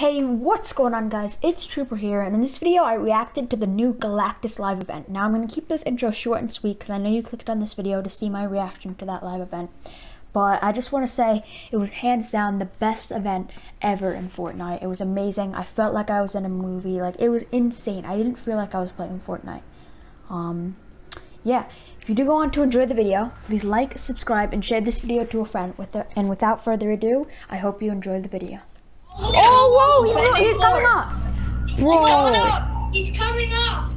Hey, what's going on guys? It's Trooper here, and in this video I reacted to the new Galactus live event. Now I'm going to keep this intro short and sweet because I know you clicked on this video to see my reaction to that live event. But I just want to say it was hands down the best event ever in Fortnite. It was amazing. I felt like I was in a movie. Like, it was insane. I didn't feel like I was playing Fortnite. Um, yeah. If you do go on to enjoy the video, please like, subscribe, and share this video to a friend. With the, and without further ado, I hope you enjoy the video. Oh, whoa, he's, he's coming up. Whoa. He's coming up. He's coming up.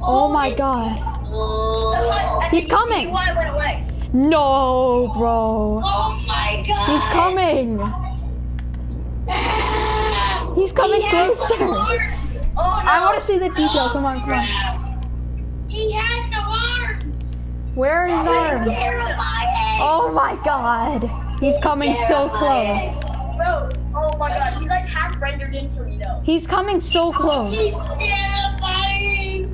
Oh, oh my god. Oh. He's coming. Why went away? No, bro. Oh my god. He's coming. He's coming He closer. Oh no. I want to see the detail. Oh, Come on, come on. He has no arms. Where are his arms? Oh my god. He's coming so close. Oh my god, he's like half rendered in Tornado. He's coming so close. He's terrifying.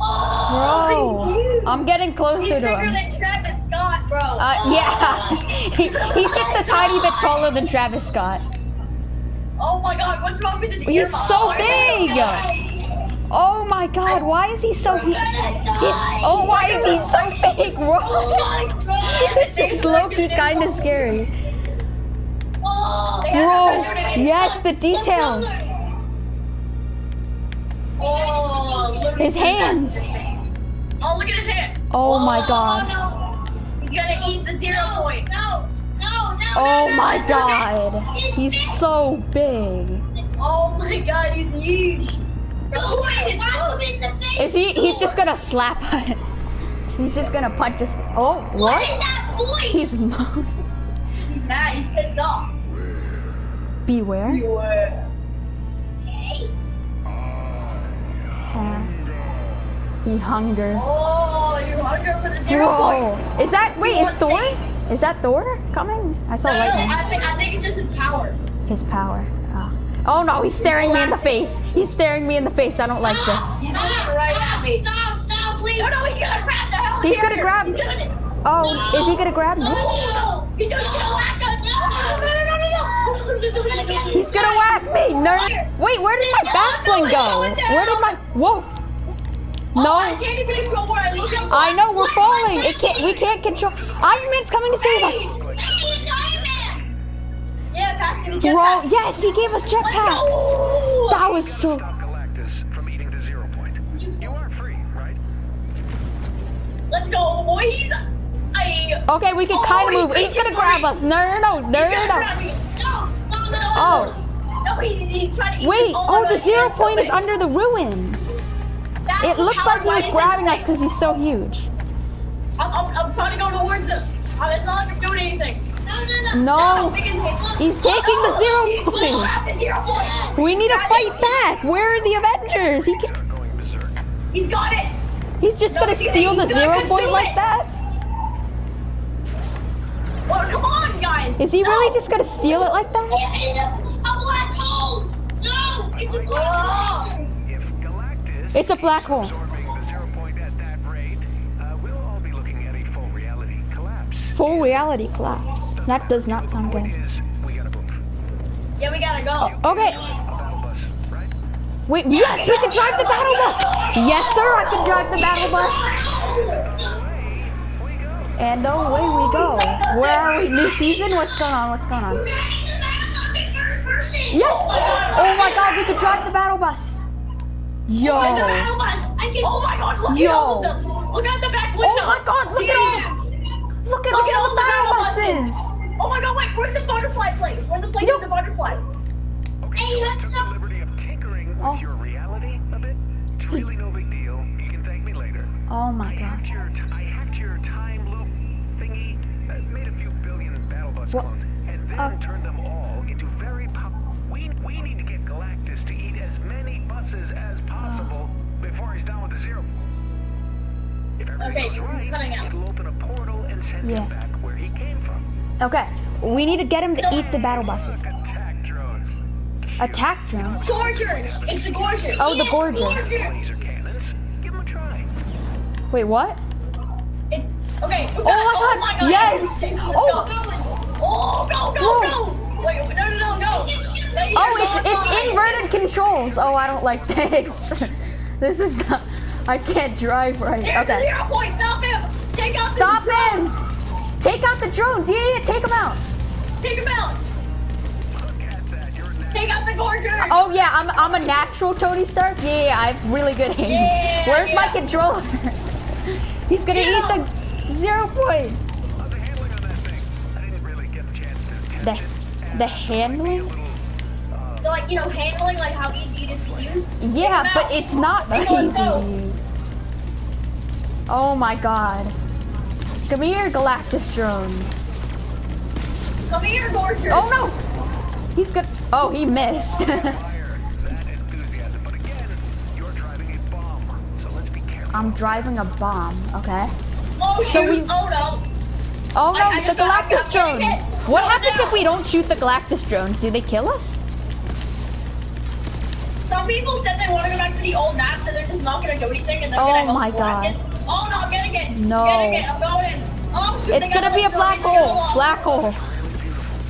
Oh, Bro. I'm getting closer bigger to him. than Travis Scott, bro. Uh, yeah. He- He's just a tiny bit taller than Travis Scott. oh my god, what's wrong with his He's ear? so big. Oh my god, why is he so he, he's oh why is he so big, bro? Oh my god. this is low-key kinda scary. Oh, Bro, yes, the details. Oh, look at His hands. Oh, look at his hand. Oh my god. no. He's gonna eat the zero point. No, no, no. Oh no, my no, no, god. no. He's so big. Oh my god, he's huge. Go away, his face. Is he he's just gonna slap it. He's just gonna punch us. Oh, What what? is that voice? He's He's mad. He's pissed off. Beware. Beware. Okay. Yeah. He hungers. Oh, you're hungry for the zero Whoa. point. Is that wait, is Thor? Is that Thor coming? I saw No, no, no, lightning. I think I think it's just his power. His power. Oh. oh no, he's staring me in the face. He's staring me in the face. I don't like this. He's looking right at me. Stop, stop, please. Oh no, he's gonna grab the hell. He's here, gonna grab- He's doing it. Oh, is he gonna grab me? No, he doesn't gonna whack us. No, no, no, no, no. He's gonna whack me, nerd. Wait, where did my back bling go? Where did my whoa? No, can't even control where I know we're falling. It can't. We can't control. Iron Man's coming to save us. Yeah, pass me the Bro, yes, he gave us jetpacks. That was so. Stop Galactus from eating the zero point. You are free, right? Let's go, boys. I. Okay, we can Oh, kind of move. He's gonna grab us. No, no, no, no, He's no, gonna no. grab me. No, no, no, no. Oh. No, he, he's trying to eat Wait. me. Oh, the zero point is under the ruins. That's It the looked like he was grabbing us because he's so huge. I'm, I'm, I'm trying to go towards him. Uh, It's not like I'm doing anything. No, no, no. No. That's how big his hand- He's taking the zero He's point. gonna grab the zero point. We need to Got fight it. back. Where are the Avengers? He can, Are going berserk. He's got it. he's just No, gonna he's gonna- steal the he's gonna zero consume point like it. that. Oh, come on, guys. Is he No. really just gonna steal it like that? It's a, a black hole. No, it's a black hole. If Galactus It's a black hole. absorbing the zero point at that rate, uh, we'll all be looking at a full reality collapse. Full reality collapse. That does not sound good. is, we gotta move. Yeah, we gotta go. Okay. A battle bus, right? Wait, yes, we can drive the battle bus. Yes, sir, I can drive the battle bus. Away we go. And away we go. Where are we? New season? What's going on? What's going on? Yes! Oh my god, we can drive the battle bus. Yo. There's a battle bus. I can, oh my god, look Yo. at all of them. Look at the back window. Oh my god, look at all Look at Look at all all the the battle battle buses. Oh my god, wait, where's the butterfly place? Where's the place Yo. with the butterfly? Okay, Hey, so I that's took so- the liberty of tinkering with Oh. your reality a bit. It's really no big deal. You can thank me later. Oh my god. your, t- I hacked your time billion What? clones, and then Uh. turned them all into very pop. We we need to get Galactus to eat as many buses as possible before he's done with the zero. If everything Okay, goes right, cutting out. it'll open a portal and send Yeah. him back where he came from. Okay, we need to get him to eat the battle buses. Attack drones. Attack drone. Gorgers. It's the Gorgers. Oh, the Yeah, Gorgers. Give them a try. Wait, what? It's, okay. Oh my God, yes. Let's Oh. Go. Oh, oh no, no, no. Wait, no, no, no, no. it's inverted controls. Oh, I don't like this. this is not. I can't drive right. There's Okay. zero point. Stop him. Take out Stop the him! Take out the drones. Yeah, yeah, take them out. Take him out. Look at that. You're a Take out the gorger. Oh yeah, I'm I'm a natural Tony Stark. Yeah, yeah I have really good aim. Yeah, Where's my controller? He's gonna Yeah. eat the zero point. The the it might be a handling? So like you know handling like how easy it is to use. Yeah, 'em but it's not easy to Oh my god. Come here, Galactus drones. Come here, gorger. Oh no! He's good. Oh, he missed. fire that enthusiasm. But again, you're driving a bomb. So let's be careful. I'm driving a bomb, okay? Oh So shoot. we- Oh no. Oh no, I- I the Galactus hit. What happens if we don't shoot the Galactus drones? Do they kill us? Some people said they want to go back to the old map, so they're just not gonna do anything, and they're Oh gonna go my God. Oh no, I'm getting it. No. Getting it. I'm going in. Oh shoot. It's they got gonna be a black hole. Black hole.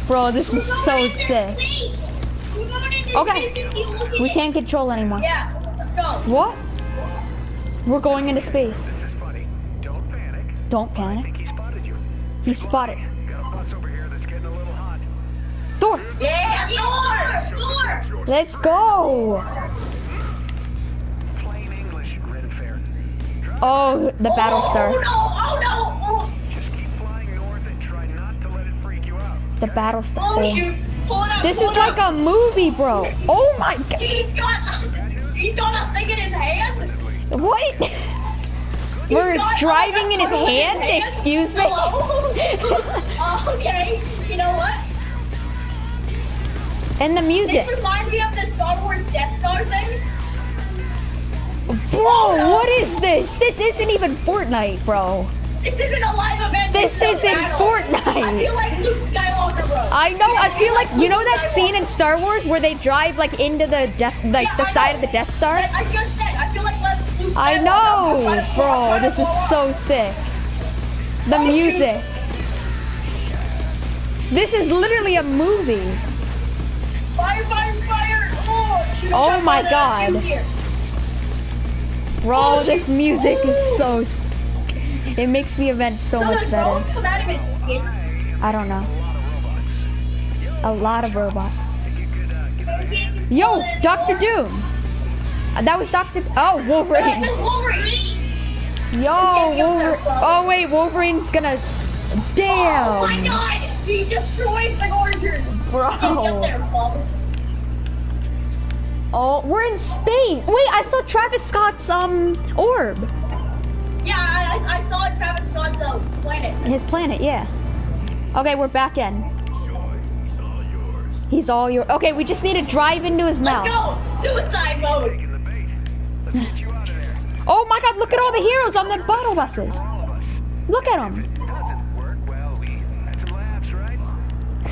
Bro, this is We're so going into sick. space. We're going into Okay. space if you look at We can't control anymore. Yeah. Let's go. What? We're going into space. This is funny. Don't panic. Don't I panic. think he spotted you. He spotted. Got a bus over here that's getting a little hot. Thor, Yeah. Thor. Thor. let's go. Plain English, Red Fair. Oh, the oh, battle oh, starts. Oh no. Oh no. Just keep flying north and try not to let it freak you out. The battle starts. oh shoot. Pull it up. This pull is it like up. a movie, bro. Oh my god. He's got. He's got a thing in his hand. What? We're driving in his hand? Excuse me? Hello? Okay. You know what? And the music. This reminds me of the Star Wars Death Star thing. Bro, what is this? This isn't even Fortnite, bro. This isn't a live event. This a isn't battle. Fortnite. I feel like Luke Skywalker, bro. I know, I feel like, you know that Luke scene in Star Wars where they drive like into the death, like Yeah, the I side know. of the Death Star? I I just said, I feel like Luke I Skywalker. I'm know, bro, this is so sick. The Oh, music. This is literally a movie. Fire, fire, fire. Oh, Oh my God. Bro, Oh, this music is oh. so... It makes the event so much better. come out of his skin. I don't know. A lot of robots. You could, give me Yo, Doctor Doom. That was Doctor. Oh, Wolverine. Yo, Wolverine. Oh wait, Wolverine's gonna. Oh Damn, god! He destroys the Gorgers! Get bro. there, Bob. Oh, we're in space. Wait, I saw Travis Scott's um orb. Yeah, I, I, I saw Travis Scott's uh, planet. His planet, yeah. Okay, we're back in. He's all your. Okay, we just need to drive into his mouth. Let's mouth. go! Suicide mode! taking the bait. Let's get you out of there. Oh my God! Look at all the heroes on the battle buses. All of us. Look at them. Doesn't work well. We had some laughs, right?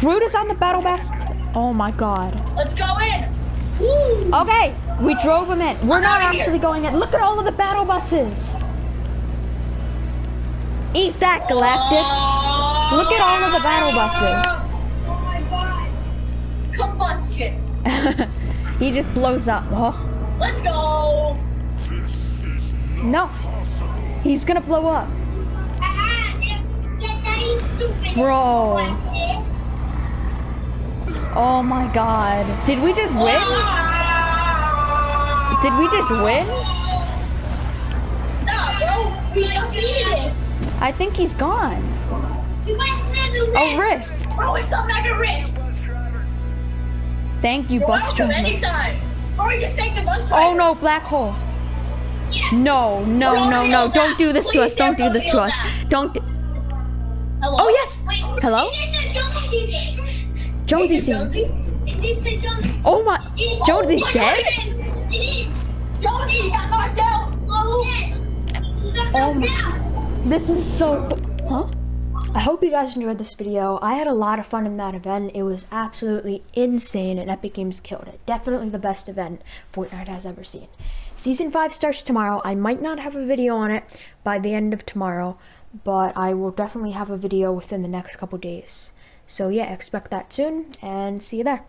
Groot is on the battle bus. Oh my God. Let's go in! Woo! Okay, we drove him in. We're I'm not outta here. actually going in. Look at all of the battle buses. Eat that, Galactus. Oh. Look at all of the battle buses. Oh my god! Combustion! he just blows up. Oh, Let's go! no. He's gonna blow up. Ah, Bro. Oh my god. Did we just win? Did we just win? Bro, we defeated it. I think he's gone. We went through the Oh, Rift. It's not like a rift. Thank you, You're bus driver. anytime. Or just take the bus oh, driver. Oh no, black hole. Yeah. No, no, Don't no, no. Don't do this to us. Don't do this to us. Don't. Hello? Oh, yes. Wait, Hello? Jonesy's here. Jonesy? Is this the Jonesy? Oh my. Oh Jonesy's oh my dead? It is. Jonesy got knocked out. Oh, He got Oh knocked my- This is so. Huh? I hope you guys enjoyed this video. I had a lot of fun in that event. It was absolutely insane, and Epic Games killed it. Definitely the best event Fortnite has ever seen. Season 5 starts tomorrow. I might not have a video on it by the end of tomorrow, but I will definitely have a video within the next couple days. So yeah, expect that soon and see you there.